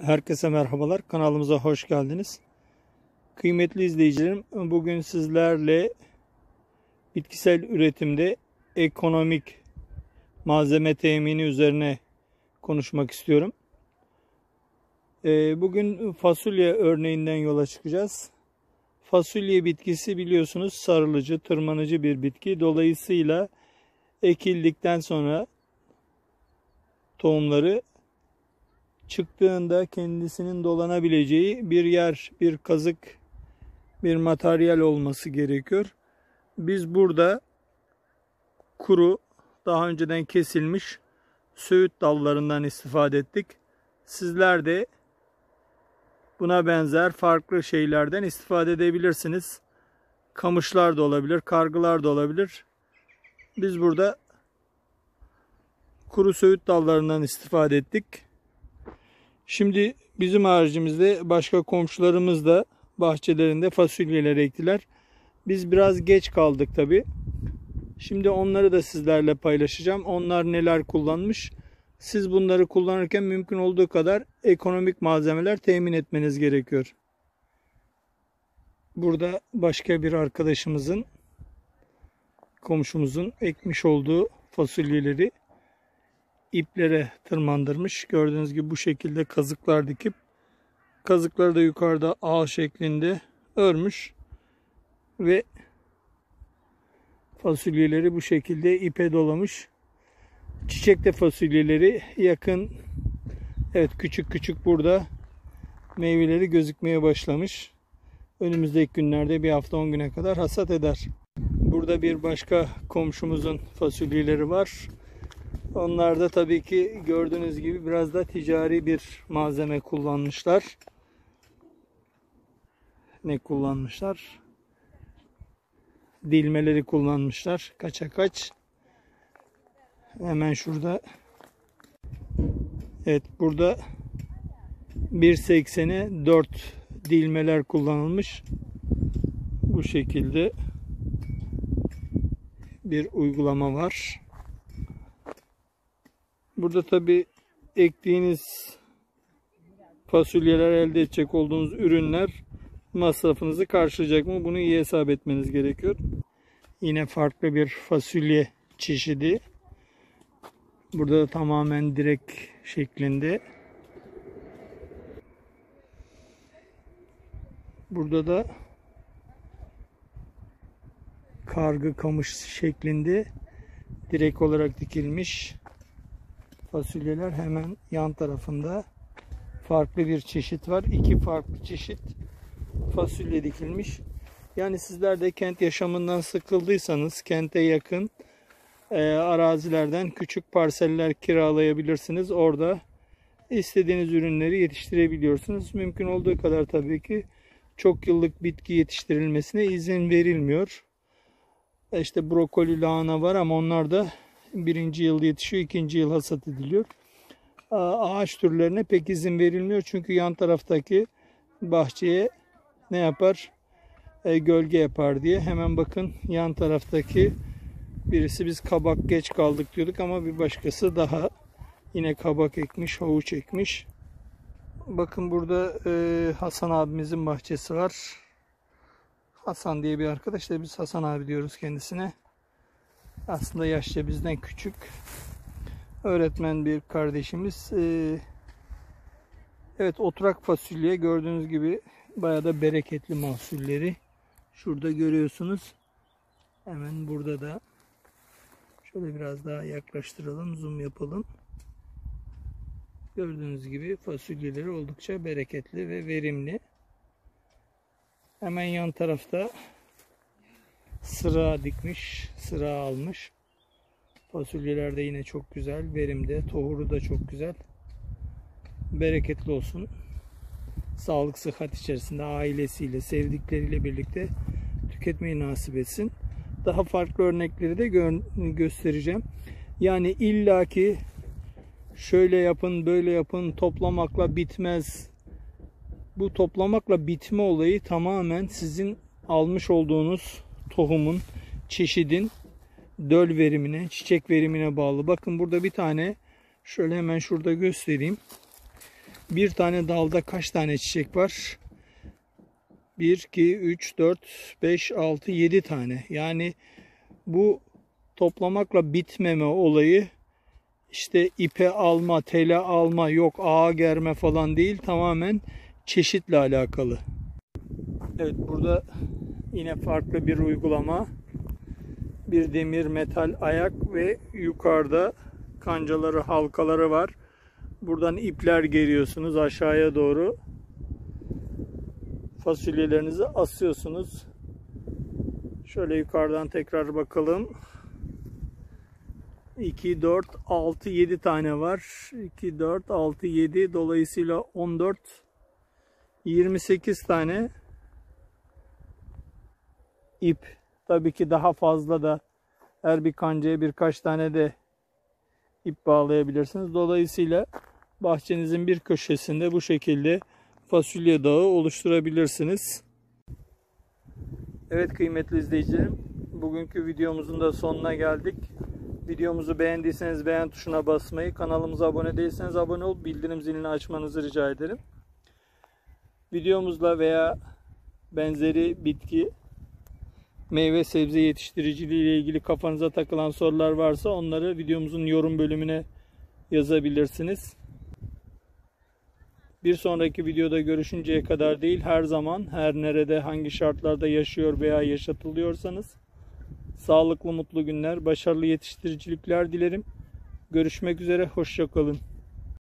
Herkese merhabalar. Kanalımıza hoş geldiniz. Kıymetli izleyicilerim, bugün sizlerle bitkisel üretimde ekonomik malzeme temini üzerine konuşmak istiyorum. Ee, Bugün fasulye örneğinden yola çıkacağız. Fasulye bitkisi biliyorsunuz sarılıcı, tırmanıcı bir bitki. Dolayısıyla ekildikten sonra tohumları çıktığında kendisinin dolanabileceği bir yer, bir kazık, bir materyal olması gerekiyor. Biz burada kuru, daha önceden kesilmiş söğüt dallarından istifade ettik. Sizler de buna benzer farklı şeylerden istifade edebilirsiniz. Kamışlar da olabilir, kargılar da olabilir. Biz burada kuru söğüt dallarından istifade ettik. Şimdi bizim haricimizde başka komşularımız da bahçelerinde fasulyeler ektiler. Biz biraz geç kaldık tabi. Şimdi onları da sizlerle paylaşacağım. Onlar neler kullanmış. Siz bunları kullanırken mümkün olduğu kadar ekonomik malzemeler temin etmeniz gerekiyor. Burada başka bir arkadaşımızın komşumuzun ekmiş olduğu fasulyeleri iplere tırmandırmış. Gördüğünüz gibi bu şekilde kazıklar dikip kazıkları da yukarıda ağ şeklinde örmüş ve fasulyeleri bu şekilde ipe dolamış. Çiçekte fasulyeleri yakın evet küçük küçük burada meyveleri gözükmeye başlamış. Önümüzdeki günlerde bir hafta 10 güne kadar hasat eder. Burada bir başka komşumuzun fasulyeleri var. Onlar da tabii ki gördüğünüz gibi biraz da ticari bir malzeme kullanmışlar. Ne kullanmışlar? Dilmeleri kullanmışlar. Kaça kaç. Hemen şurada. Evet burada 1.80'e 4 dilmeler kullanılmış. Bu şekilde bir uygulama var. Burada tabi ektiğiniz fasulyeler elde edecek olduğunuz ürünler masrafınızı karşılayacak mı? Bunu iyi hesap etmeniz gerekiyor. Yine farklı bir fasulye çeşidi. Burada da tamamen direk şeklinde. Burada da kargı kamış şeklinde direk olarak dikilmiş fasulyeler hemen yan tarafında farklı bir çeşit var. İki farklı çeşit fasulye dikilmiş. Yani sizler de kent yaşamından sıkıldıysanız kente yakın e, arazilerden küçük parseller kiralayabilirsiniz. Orada istediğiniz ürünleri yetiştirebiliyorsunuz. Mümkün olduğu kadar tabii ki çok yıllık bitki yetiştirilmesine izin verilmiyor. E, işte brokoli, lahana var ama onlar da birinci yıl yetişiyor, ikinci yıl hasat ediliyor. Ağaç türlerine pek izin verilmiyor çünkü yan taraftaki bahçeye ne yapar? E, gölge yapar diye. Hemen bakın yan taraftaki birisi biz kabak geç kaldık diyorduk ama bir başkası daha yine kabak ekmiş, havuç ekmiş. Bakın burada e, Hasan abimizin bahçesi var. Hasan diye bir arkadaş da biz Hasan abi diyoruz kendisine. Aslında yaşça bizden küçük. Öğretmen bir kardeşimiz. Ee, evet oturak fasulye gördüğünüz gibi bayağı da bereketli mahsulleri. Şurada görüyorsunuz. Hemen burada da şöyle biraz daha yaklaştıralım. Zoom yapalım. Gördüğünüz gibi fasulyeleri oldukça bereketli ve verimli. Hemen yan tarafta sıra dikmiş, sıra almış. Fasulyeler de yine çok güzel, verimde, tohuru da çok güzel. Bereketli olsun. Sağlık, sıhhat içerisinde ailesiyle, sevdikleriyle birlikte tüketmeyi nasip etsin. Daha farklı örnekleri de gö göstereceğim. Yani illaki şöyle yapın, böyle yapın, toplamakla bitmez. Bu toplamakla bitme olayı tamamen sizin almış olduğunuz tohumun, çeşidin döl verimine, çiçek verimine bağlı. Bakın burada bir tane şöyle hemen şurada göstereyim. Bir tane dalda kaç tane çiçek var? 1, 2, 3, 4, 5, 6, 7 tane. Yani bu toplamakla bitmeme olayı işte ipe alma, tele alma, yok ağa germe falan değil. Tamamen çeşitle alakalı. Evet burada yine farklı bir uygulama. Bir demir metal ayak ve yukarıda kancaları, halkaları var. Buradan ipler geriyorsunuz aşağıya doğru. Fasulyelerinizi asıyorsunuz. Şöyle yukarıdan tekrar bakalım. 2, 4, 6, 7 tane var. 2, 4, 6, 7 dolayısıyla 14, 28 tane ip. Tabii ki daha fazla da her bir kancaya birkaç tane de ip bağlayabilirsiniz. Dolayısıyla bahçenizin bir köşesinde bu şekilde fasulye dağı oluşturabilirsiniz. Evet kıymetli izleyicilerim, bugünkü videomuzun da sonuna geldik. Videomuzu beğendiyseniz beğen tuşuna basmayı, kanalımıza abone değilseniz abone olup bildirim zilini açmanızı rica ederim. Videomuzla veya benzeri bitki, meyve sebze yetiştiriciliği ile ilgili kafanıza takılan sorular varsa onları videomuzun yorum bölümüne yazabilirsiniz. Bir sonraki videoda görüşünceye kadar değil her zaman her nerede hangi şartlarda yaşıyor veya yaşatılıyorsanız sağlıklı mutlu günler, başarılı yetiştiricilikler dilerim. Görüşmek üzere, hoşçakalın.